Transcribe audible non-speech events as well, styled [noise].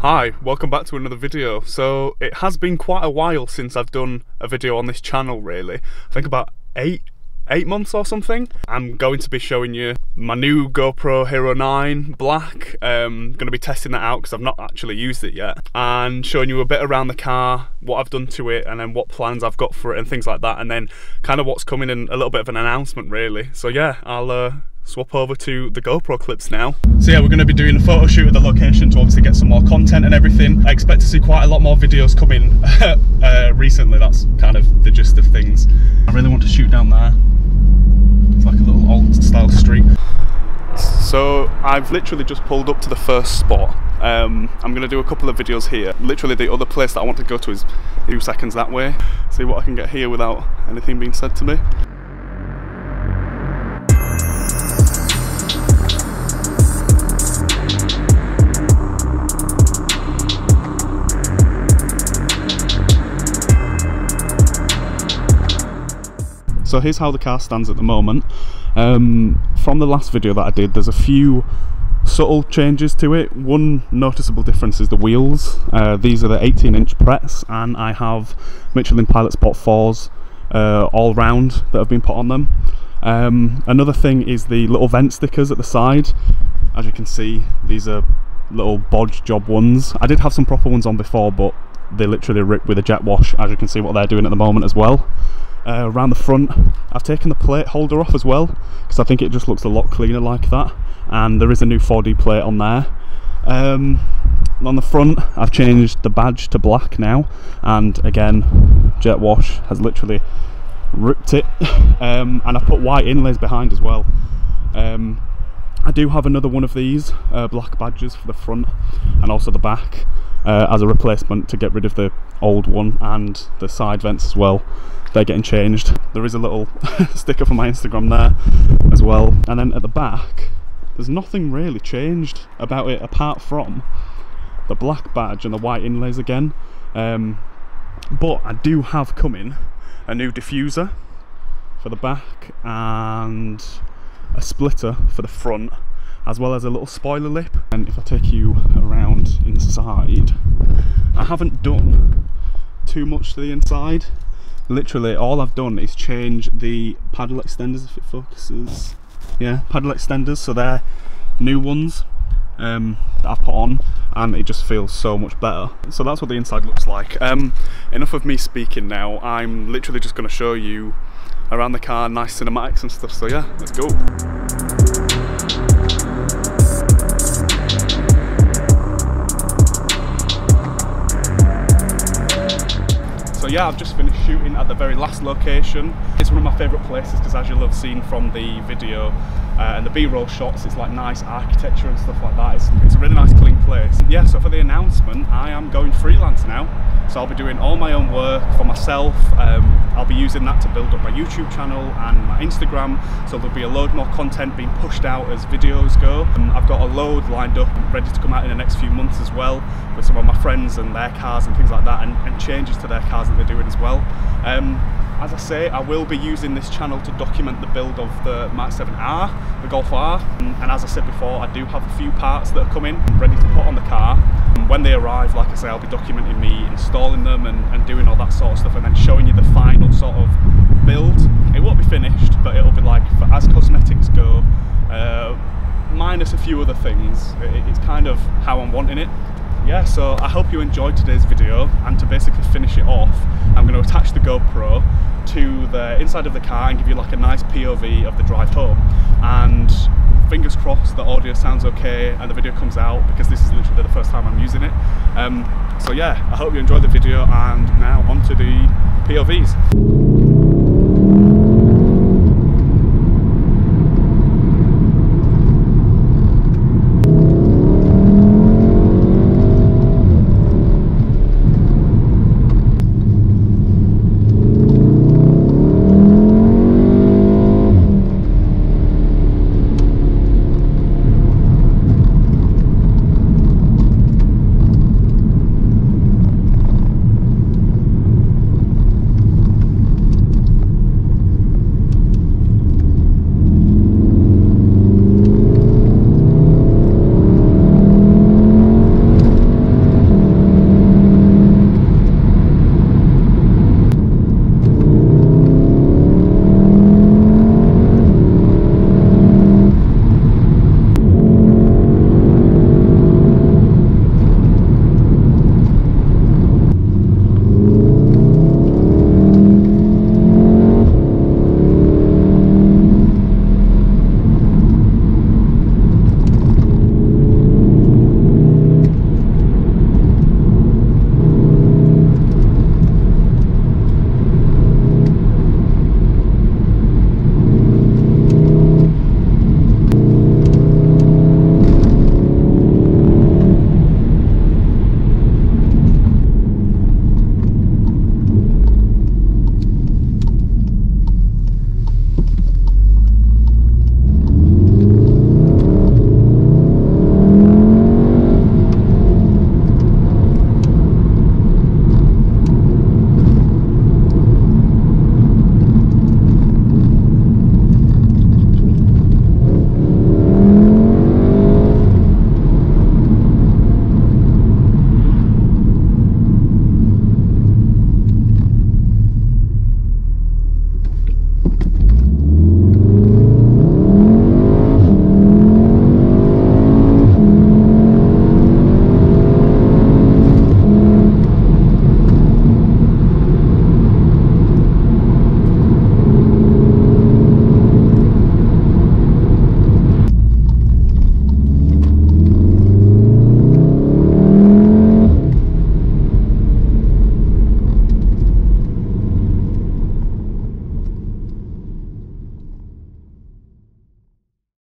Hi, welcome back to another video. So it has been quite a while since I've done a video on this channel really. I think about eight eight months or something. I'm going to be showing you my new GoPro Hero 9 Black. Um, going to be testing that out because I've not actually used it yet. And showing you a bit around the car, what I've done to it, and then what plans I've got for it and things like that. And then kind of what's coming and a little bit of an announcement really. So yeah, I'll uh, swap over to the GoPro clips now. So yeah, we're going to be doing a photo shoot at the location to obviously get some more content and everything. I expect to see quite a lot more videos coming [laughs] uh, recently. That's kind of the gist of things. I really want to shoot down there. It's like a little old style street. So I've literally just pulled up to the first spot. Um, I'm going to do a couple of videos here. Literally the other place that I want to go to is a few seconds that way. See what I can get here without anything being said to me. So here's how the car stands at the moment. Um, from the last video that I did, there's a few subtle changes to it. One noticeable difference is the wheels. Uh, these are the 18 inch Pretts and I have Michelin Pilot Sport 4s uh, all round that have been put on them. Um, another thing is the little vent stickers at the side. As you can see, these are little bodge job ones. I did have some proper ones on before, but they literally rip with a jet wash, as you can see what they're doing at the moment as well uh, around the front. I've taken the plate holder off as well because I think it just looks a lot cleaner like that and there is a new 4D plate on there. Um, on the front I've changed the badge to black now and again jet wash has literally ripped it [laughs] um, and I've put white inlays behind as well. Um, I do have another one of these uh, black badges for the front and also the back uh, as a replacement to get rid of the old one and the side vents as well. They're getting changed. There is a little [laughs] sticker for my instagram there as well. And then at the back there's nothing really changed about it apart from the black badge and the white inlays again. Um, but i do have coming a new diffuser for the back and a splitter for the front as well as a little spoiler lip. And if I take you around inside I haven't done too much to the inside. Literally all I've done is change the paddle extenders if it focuses. Yeah paddle extenders so they're new ones um, that I've put on and it just feels so much better. So that's what the inside looks like. Um, enough of me speaking now. I'm literally just going to show you around the car nice cinematics and stuff. So yeah let's go yeah, I've just finished shooting at the very last location. It's one of my favourite places because as you'll have seen from the video uh, and the B-roll shots, it's like nice architecture and stuff like that. It's, it's a really nice clean place. Yeah, so for the announcement, I am going freelance now. So I'll be doing all my own work for myself. Um, I'll be using that to build up my YouTube channel and my Instagram. So there'll be a load more content being pushed out as videos go. And I've got a load lined up ready to come out in the next few months as well with some of my friends and their cars and things like that and, and changes to their cars that they're doing as well. Um, as I say, I will be using this channel to document the build of the Mark 7R, the Golf R, and, as I said before, I do have a few parts that are coming ready to put on the car. And when they arrive, like I say, I'll be documenting me installing them and, and doing all that sort of stuff and then showing you the final sort of build. It won't be finished, but it'll be like, for, as cosmetics go, uh, minus a few other things, it, it's kind of how I'm wanting it. Yeah so I hope you enjoyed today's video. And to basically finish it off I'm going to attach the GoPro to the inside of the car and give you like a nice POV of the drive home. And fingers crossed the audio sounds okay and the video comes out because this is literally the first time I'm using it. Um, so yeah I hope you enjoyed the video and now onto the POVs